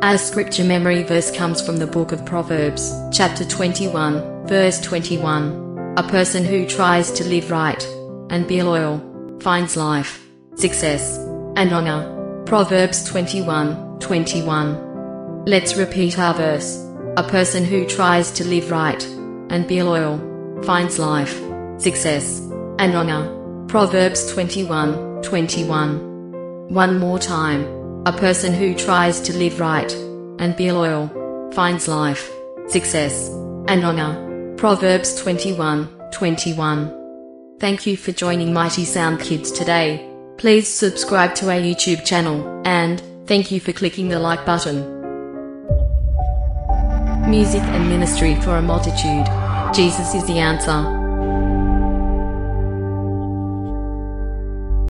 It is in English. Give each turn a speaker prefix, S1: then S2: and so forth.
S1: Our scripture memory verse comes from the book of Proverbs, chapter 21, verse 21. A person who tries to live right and be loyal finds life, success, and honor. Proverbs 21, 21. Let's repeat our verse. A person who tries to live right and be loyal finds life, success, and honor. Proverbs 21, 21. One more time. A person who tries to live right and be loyal finds life, success, and honor. Proverbs 21, 21. Thank you for joining Mighty Sound Kids today. Please subscribe to our YouTube channel, and thank you for clicking the like button. Music and ministry for a multitude. Jesus is the answer.